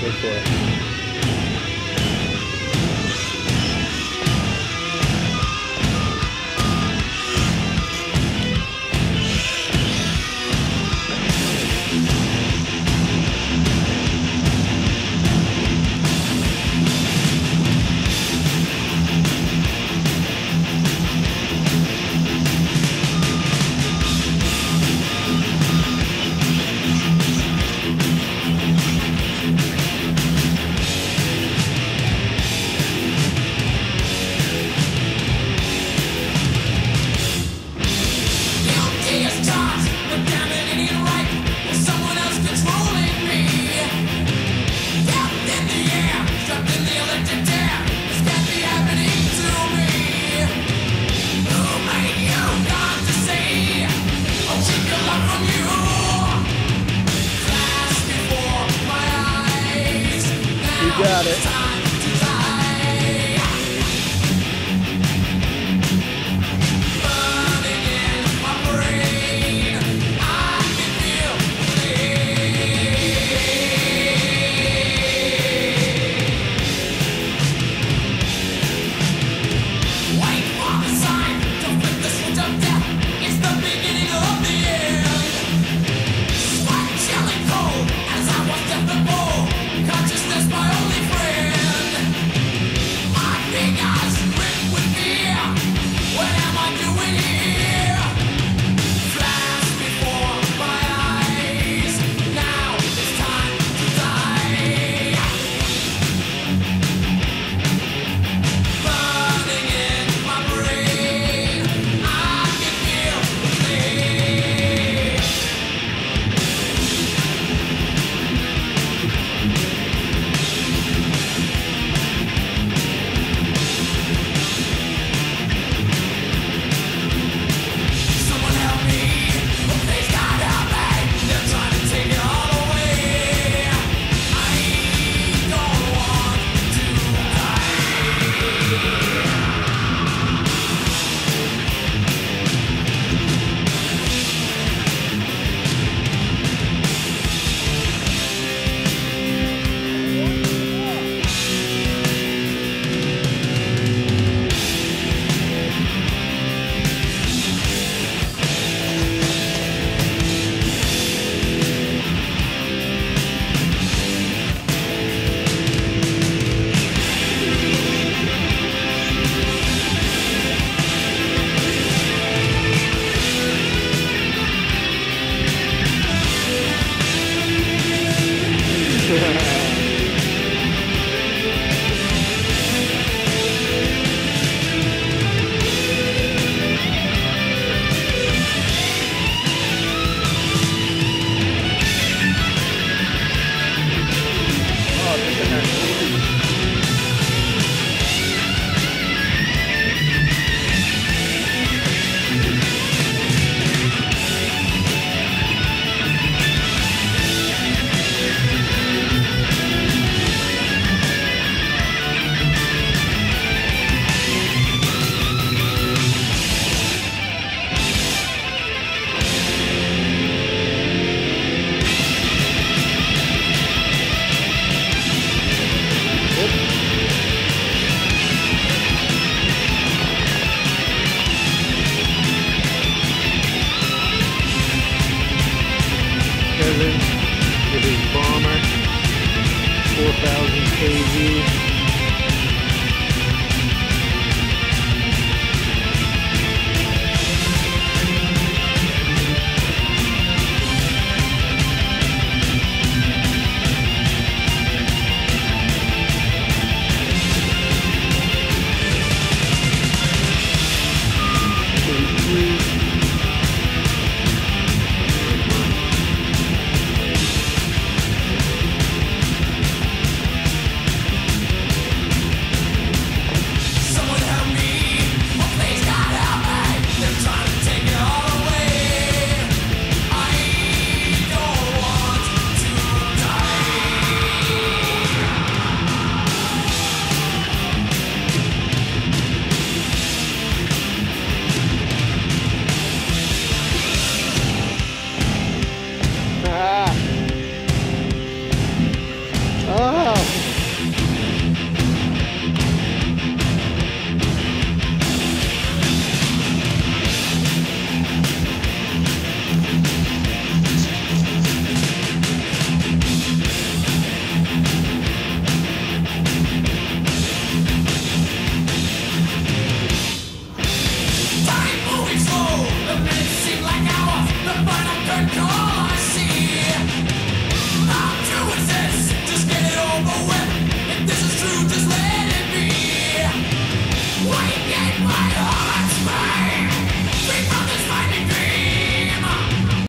Go for it. about it. trailer with his bomber, 4,000 kg.